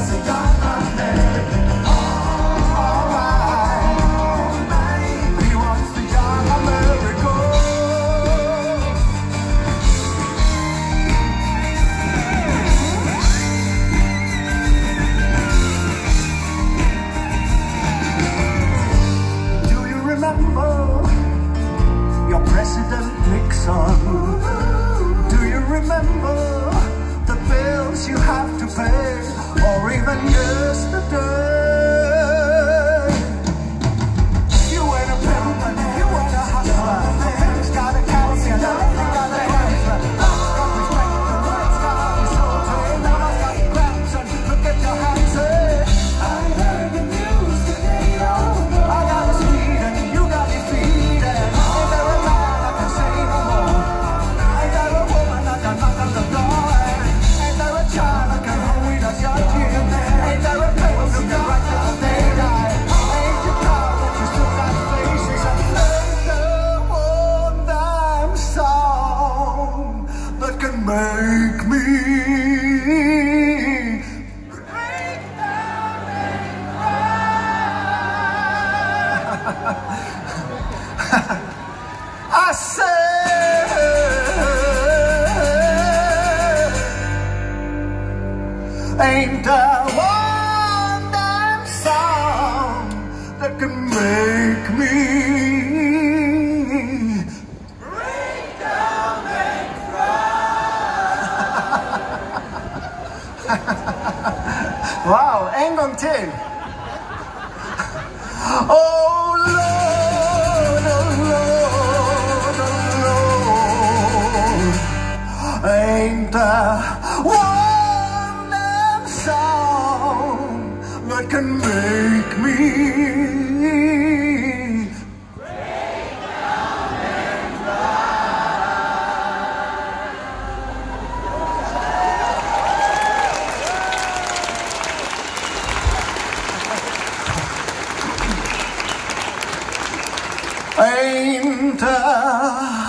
casa. Yeah. Me. I say, ain't there one damn song that can make wow, Angon too. Oh Lord, oh Lord, oh Lord, ain't there one damn song that can make me Ain't